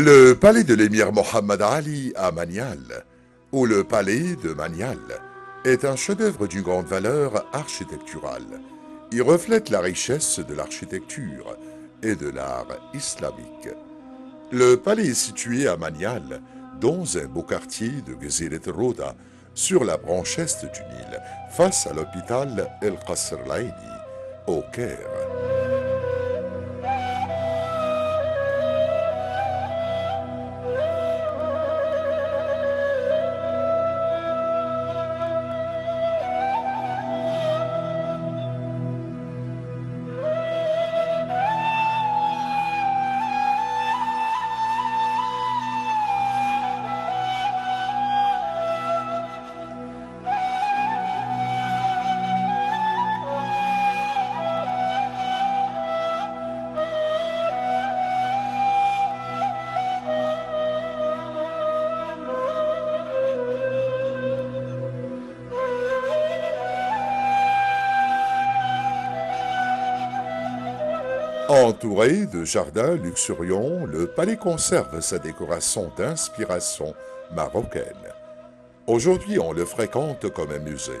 Le palais de l'émir Mohammed Ali à Manial, ou le palais de Manial, est un chef-d'œuvre d'une grande valeur architecturale. Il reflète la richesse de l'architecture et de l'art islamique. Le palais est situé à Manial, dans un beau quartier de Geziret Roda, sur la branche est du Nil, face à l'hôpital El Qasr Laini, au Caire. Entouré de jardins luxuriants, le palais conserve sa décoration d'inspiration marocaine. Aujourd'hui, on le fréquente comme un musée.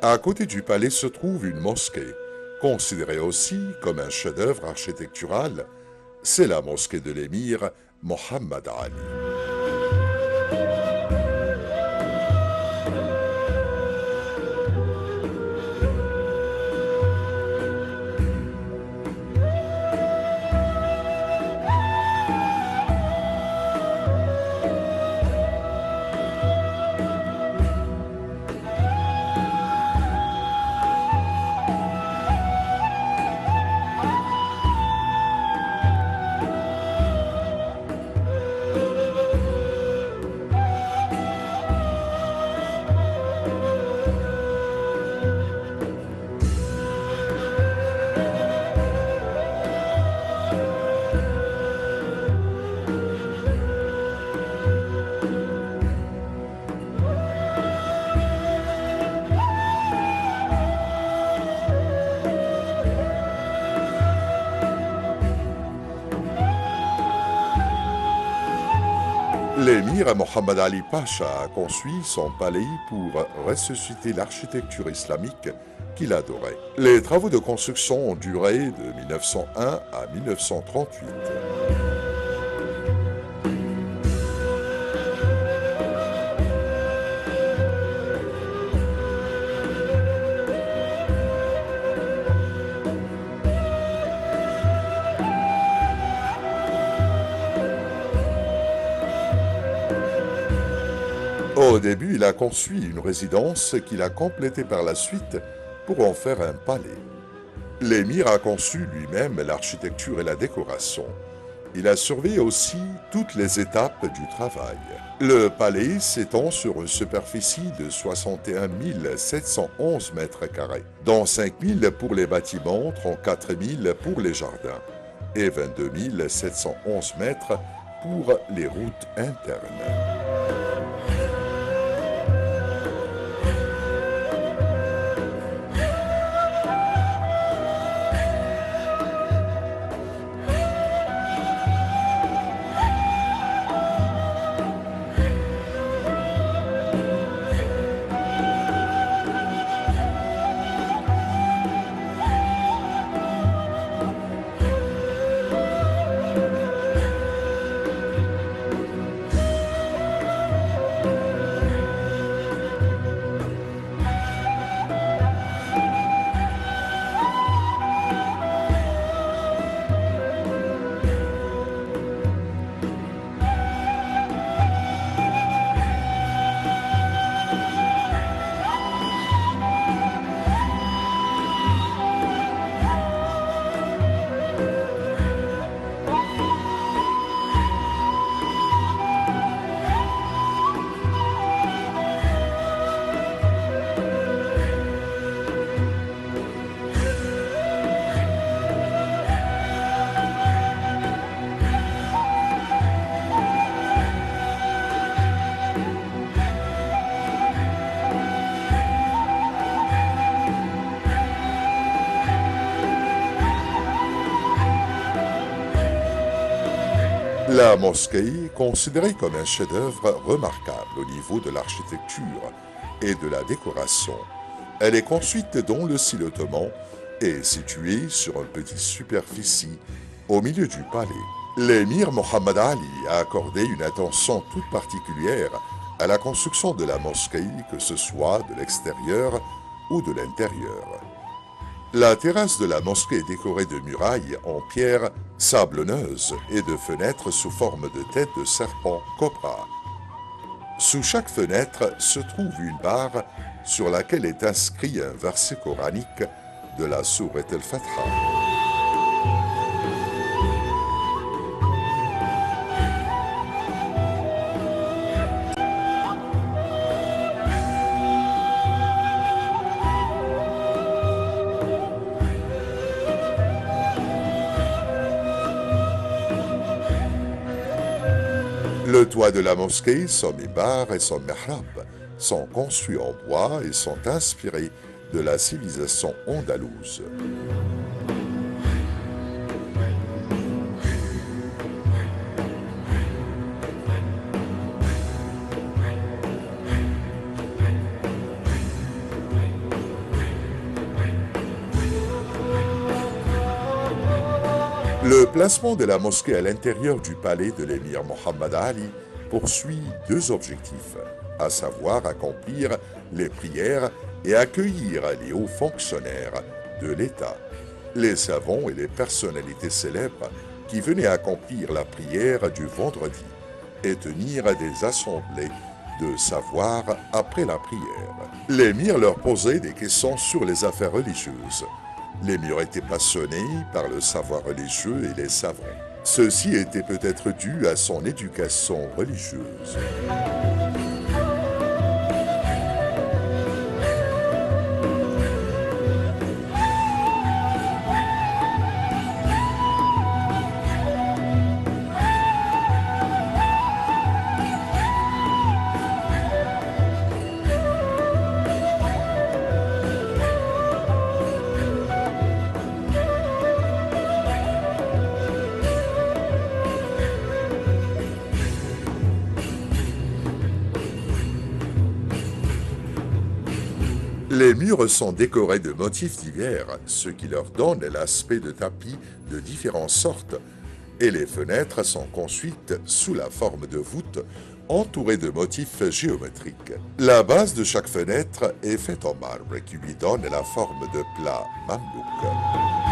À côté du palais se trouve une mosquée, considérée aussi comme un chef-d'œuvre architectural. C'est la mosquée de l'émir Mohammed Ali. L'émir Mohammed Ali Pacha a conçu son palais pour ressusciter l'architecture islamique qu'il adorait. Les travaux de construction ont duré de 1901 à 1938. Il a conçu une résidence qu'il a complétée par la suite pour en faire un palais. L'émir a conçu lui-même l'architecture et la décoration. Il a surveillé aussi toutes les étapes du travail. Le palais s'étend sur une superficie de 61 711 mètres carrés, dont 5 000 pour les bâtiments, 34 000 pour les jardins et 22 711 mètres pour les routes internes. La mosquée, considérée comme un chef-d'œuvre remarquable au niveau de l'architecture et de la décoration, elle est construite dans le style ottoman et située sur une petite superficie au milieu du palais. L'émir Mohammed Ali a accordé une attention toute particulière à la construction de la mosquée, que ce soit de l'extérieur ou de l'intérieur. La terrasse de la mosquée est décorée de murailles en pierre sablonneuse et de fenêtres sous forme de tête de serpent cobra. Sous chaque fenêtre se trouve une barre sur laquelle est inscrit un verset coranique de la Sourate al-Fatha. Le toit de la mosquée, son mibar et son mihrab sont construits en bois et sont inspirés de la civilisation andalouse. Le placement de la mosquée à l'intérieur du palais de l'émir Mohammed Ali poursuit deux objectifs, à savoir accomplir les prières et accueillir les hauts fonctionnaires de l'État, les savants et les personnalités célèbres qui venaient accomplir la prière du vendredi et tenir des assemblées de savoir après la prière. L'émir leur posait des questions sur les affaires religieuses. L'émir était passionné par le savoir religieux et les savants. Ceci était peut-être dû à son éducation religieuse. Murs sont décorés de motifs divers, ce qui leur donne l'aspect de tapis de différentes sortes, et les fenêtres sont construites sous la forme de voûtes entourées de motifs géométriques. La base de chaque fenêtre est faite en marbre qui lui donne la forme de plat mamelouk.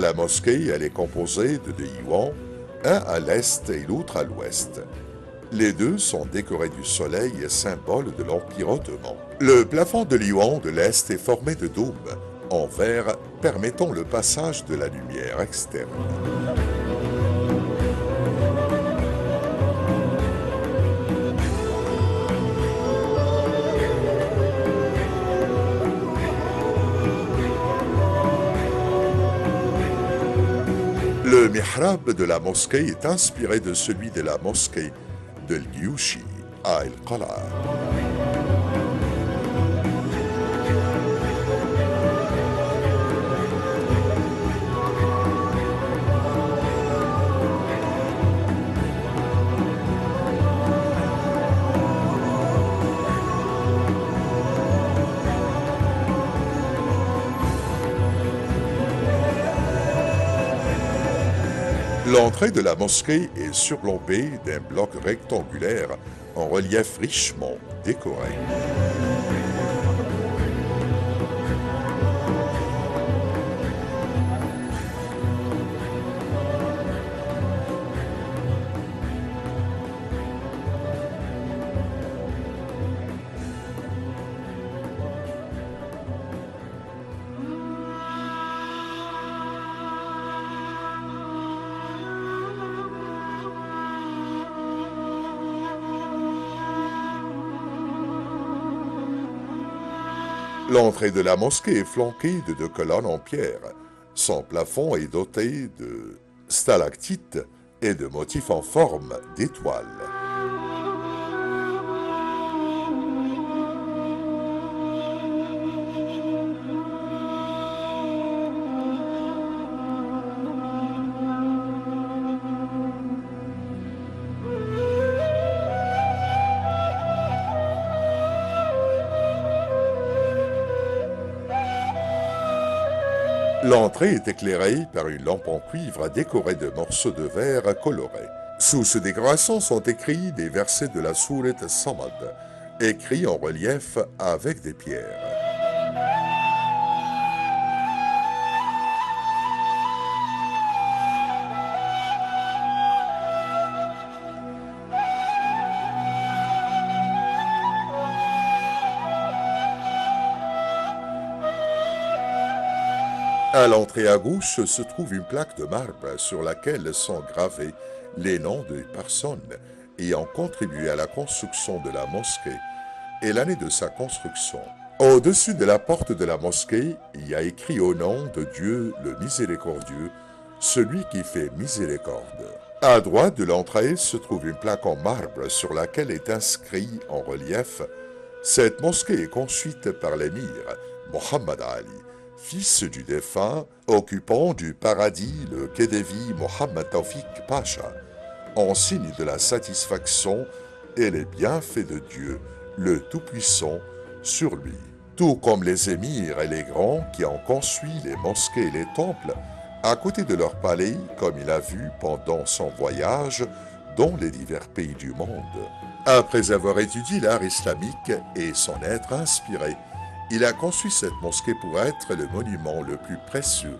La mosquée, elle est composée de deux iwans, un à l'est et l'autre à l'ouest. Les deux sont décorés du soleil, symbole de l'Empire ottoman. Le plafond de l'iwan de l'est est formé de dômes en verre permettant le passage de la lumière externe. Le mihrab de la mosquée est inspiré de celui de la mosquée de Lyushi à El-Qala. L'entrée de la mosquée est surplombée d'un bloc rectangulaire en relief richement décoré. L'entrée de la mosquée est flanquée de deux colonnes en pierre. Son plafond est doté de stalactites et de motifs en forme d'étoiles. L'entrée est éclairée par une lampe en cuivre décorée de morceaux de verre colorés. Sous ce décoration sont écrits des versets de la sourate Samad, écrits en relief avec des pierres. À l'entrée à gauche se trouve une plaque de marbre sur laquelle sont gravés les noms des personnes ayant contribué à la construction de la mosquée et l'année de sa construction. Au-dessus de la porte de la mosquée, il y a écrit au nom de Dieu le miséricordieux, celui qui fait miséricorde. À droite de l'entrée se trouve une plaque en marbre sur laquelle est inscrit en relief Cette mosquée est construite par l'émir Mohammed Ali fils du défunt, occupant du paradis le Kedevi Mohammed Tawfiq Pacha, en signe de la satisfaction et les bienfaits de Dieu, le Tout-Puissant, sur lui. Tout comme les émirs et les grands qui ont construit les mosquées et les temples à côté de leur palais, comme il a vu pendant son voyage dans les divers pays du monde. Après avoir étudié l'art islamique et s'en être inspiré, il a conçu cette mosquée pour être le monument le plus précieux,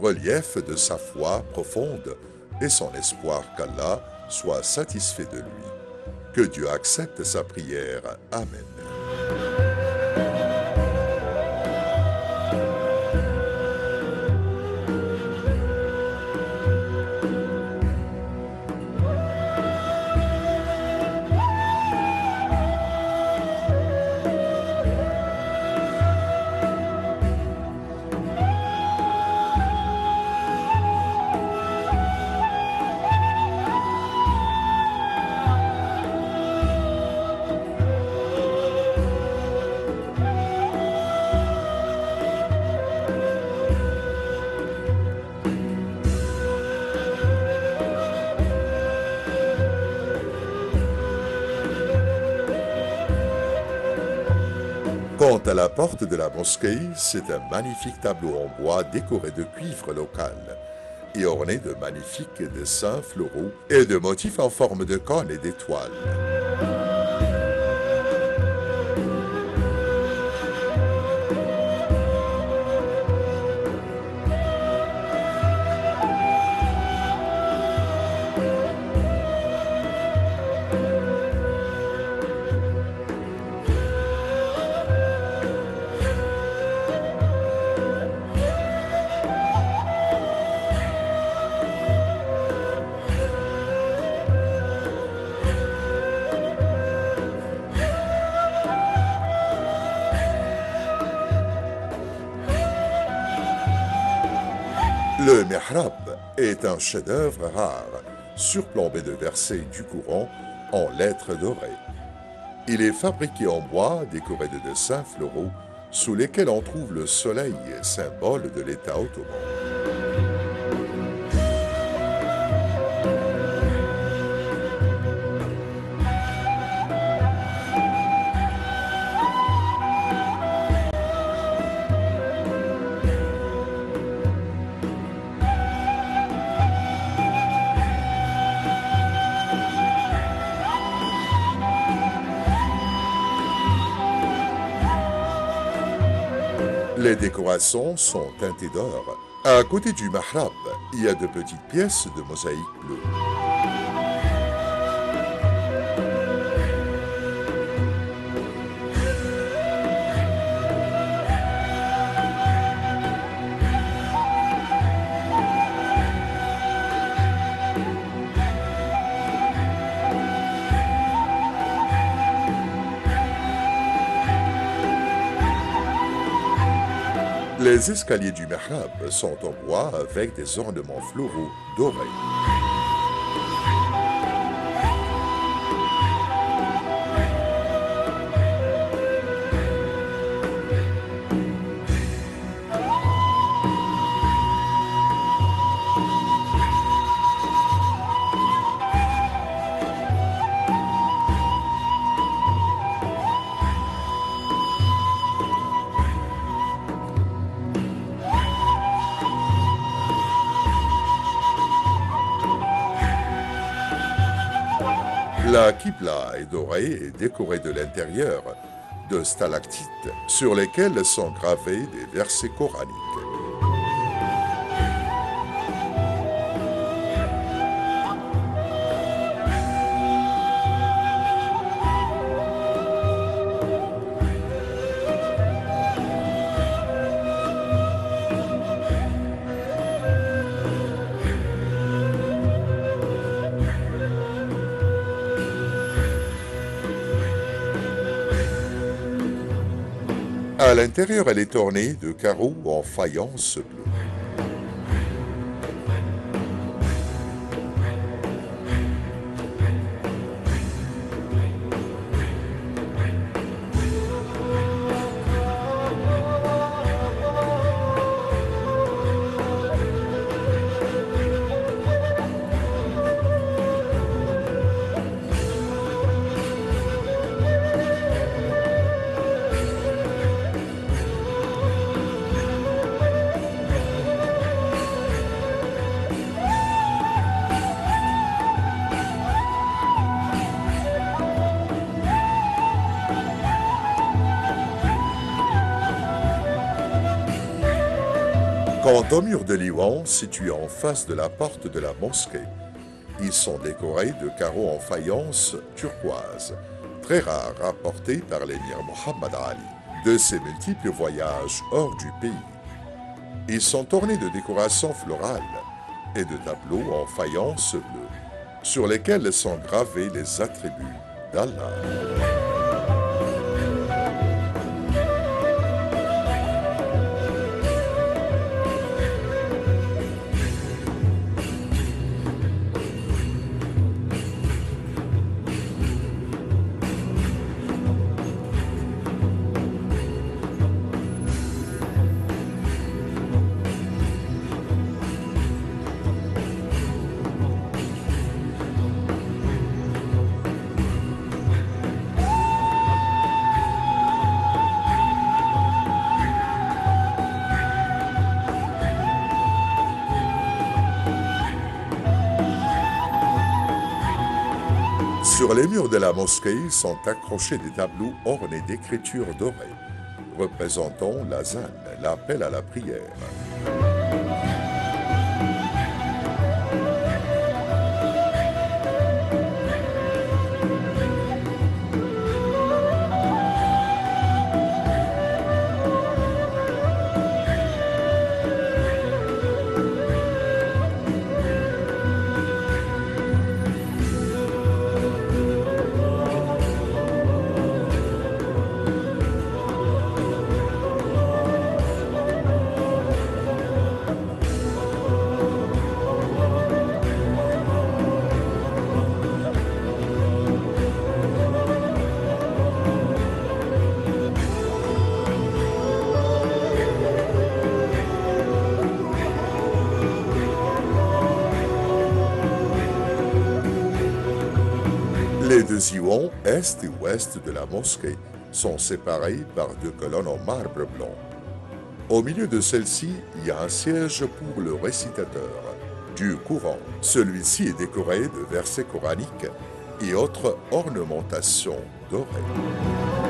relief de sa foi profonde et son espoir qu'Allah soit satisfait de lui. Que Dieu accepte sa prière. Amen. À la porte de la mosquée, c'est un magnifique tableau en bois décoré de cuivre local et orné de magnifiques dessins floraux et de motifs en forme de cône et d'étoiles. Chef-d'œuvre rare, surplombé de versets du Coran en lettres dorées. Il est fabriqué en bois décoré de dessins floraux sous lesquels on trouve le soleil, symbole de l'État ottoman. Sont teintées d'or. À côté du mahrab, il y a de petites pièces de mosaïque bleue. Les escaliers du mihrab sont en bois avec des ornements floraux dorés. La Qibla est dorée et décorée de l'intérieur de stalactites sur lesquelles sont gravés des versets coraniques. À l'intérieur, elle est ornée de carreaux en faïence bleue. Quant aux murs de Liwan, situés en face de la porte de la mosquée, ils sont décorés de carreaux en faïence turquoise, très rares rapportés par l'émir Mohammed Ali de ses multiples voyages hors du pays. Ils sont ornés de décorations florales et de tableaux en faïence bleue, sur lesquels sont gravés les attributs d'Allah. Sur les murs de la mosquée sont accrochés des tableaux ornés d'écritures dorées, représentant la zane, l'appel à la prière. Deux ions, est et ouest de la mosquée, sont séparés par deux colonnes en marbre blanc. Au milieu de celle-ci, il y a un siège pour le récitateur du Coran. Celui-ci est décoré de versets coraniques et autres ornementations dorées.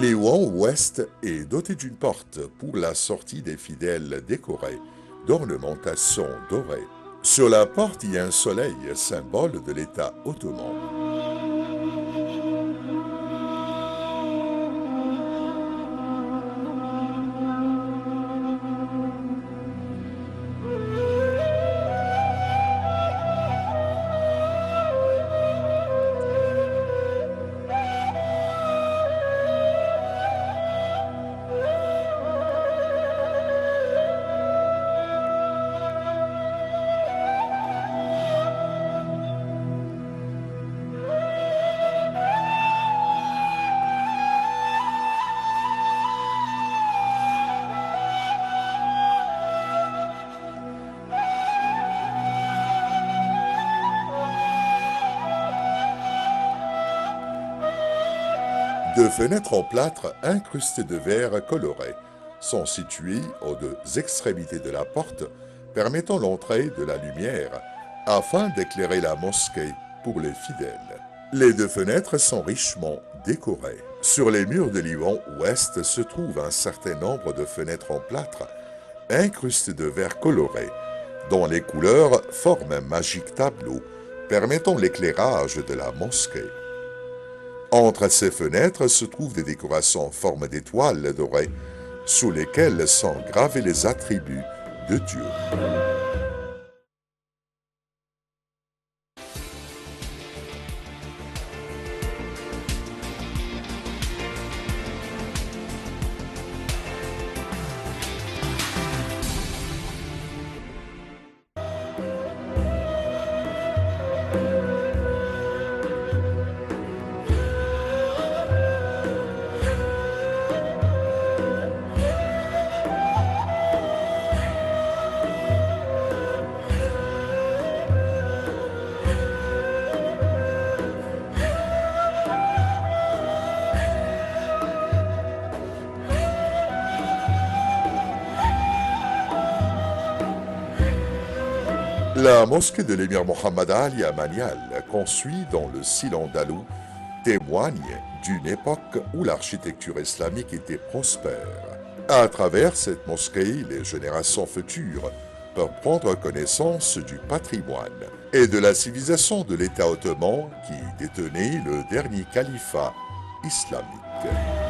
Léon ouest est doté d'une porte pour la sortie des fidèles décorée d'ornementation dorée. Sur la porte, il y a un soleil, symbole de l'État ottoman. Deux fenêtres en plâtre incrustées de verre coloré sont situées aux deux extrémités de la porte, permettant l'entrée de la lumière afin d'éclairer la mosquée pour les fidèles. Les deux fenêtres sont richement décorées. Sur les murs de l'Iwan ouest se trouve un certain nombre de fenêtres en plâtre incrustées de verre coloré, dont les couleurs forment un magique tableau permettant l'éclairage de la mosquée. Entre ces fenêtres se trouvent des décorations en forme d'étoiles dorées, sous lesquelles sont gravés les attributs de Dieu. La mosquée de l'émir Mohammed Ali à Manial, construite dans le style andalou, témoigne d'une époque où l'architecture islamique était prospère. À travers cette mosquée, les générations futures peuvent prendre connaissance du patrimoine et de la civilisation de l'État ottoman qui détenait le dernier califat islamique.